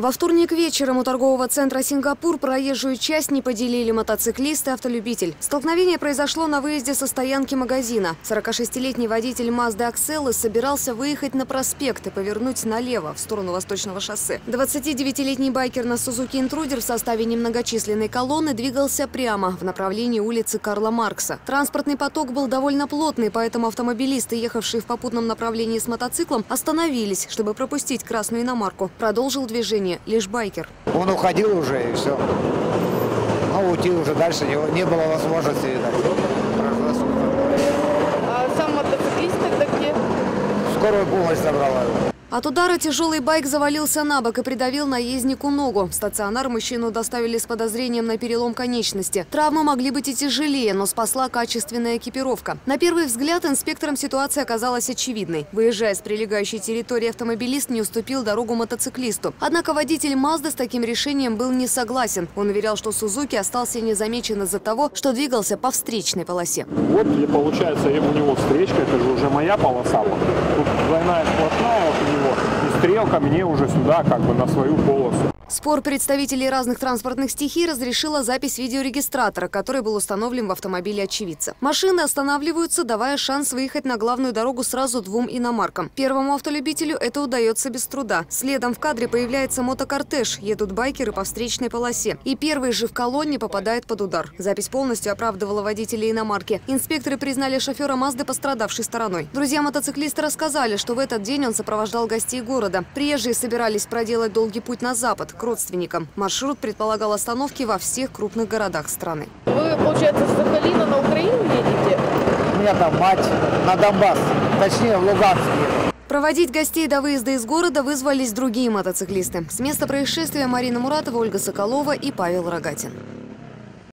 Во вторник вечером у торгового центра «Сингапур» проезжую часть не поделили мотоциклист и автолюбитель. Столкновение произошло на выезде со стоянки магазина. 46-летний водитель Мазды Акселы собирался выехать на проспект и повернуть налево, в сторону Восточного шоссе. 29-летний байкер на Сузуки Интрудер в составе немногочисленной колонны двигался прямо в направлении улицы Карла Маркса. Транспортный поток был довольно плотный, поэтому автомобилисты, ехавшие в попутном направлении с мотоциклом, остановились, чтобы пропустить красную иномарку. Продолжил движение лишь байкер. Он уходил уже и все. Ну, уйти уже дальше не, не было возможности, видать. А сам мотоциклист тогда где? Скорую помощь забрала. От удара тяжелый байк завалился на бок и придавил наезднику ногу. В стационар мужчину доставили с подозрением на перелом конечности. Травмы могли быть и тяжелее, но спасла качественная экипировка. На первый взгляд инспекторам ситуация оказалась очевидной. Выезжая с прилегающей территории, автомобилист не уступил дорогу мотоциклисту. Однако водитель Мазды с таким решением был не согласен. Он уверял, что Сузуки остался незамечен из-за того, что двигался по встречной полосе. Вот и получается у него встречка, это же уже моя полоса. Тут двойная сплошная него. Стрелка мне уже сюда, как бы на свою полосу. Спор представителей разных транспортных стихий разрешила запись видеорегистратора, который был установлен в автомобиле очевидца. Машины останавливаются, давая шанс выехать на главную дорогу сразу двум иномаркам. Первому автолюбителю это удается без труда. Следом в кадре появляется мотокортеж, едут байкеры по встречной полосе. И первый же в колонне попадает под удар. Запись полностью оправдывала водителя иномарки. Инспекторы признали шофера Мазды пострадавшей стороной. Друзья мотоциклиста рассказали, что в этот день он сопровождал гостей города. Приезжие собирались проделать долгий путь на запад, к родственникам. Маршрут предполагал остановки во всех крупных городах страны. Вы, получается, с Сахалина на Украину едете? У меня там мать на Донбасс, точнее в Луганске. Проводить гостей до выезда из города вызвались другие мотоциклисты. С места происшествия Марина Муратова, Ольга Соколова и Павел Рогатин.